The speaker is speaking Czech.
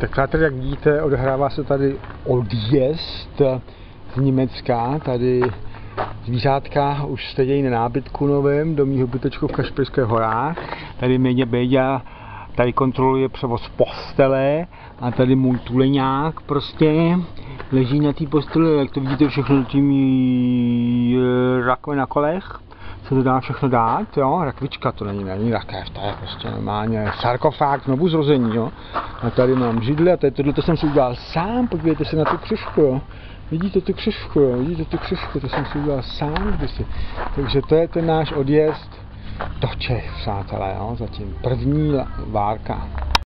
Tak přátelé, jak vidíte, odehrává se tady odjezd z Německa. Tady zvířátka už sedějí na nábytku novém do mýho bytečku v Kašperských horách. Tady Méďa Béďa tady kontroluje převoz postele a tady můj tuleňák prostě leží na té posteli, jak to vidíte všechno tím rakve na kolech se to dá všechno dát, jo, rakvička to není, není rakev, to je prostě normálně sarkofág znovu zrození, jo. A tady mám židle a tady tohle to jsem si udělal sám, podívejte se na tu křivku, jo. Vidíte tu křivku, jo, vidíte tu křivku, to jsem si udělal sám kdysi. Takže to je ten náš odjezd do Čech, přátelé, jo, zatím první várka.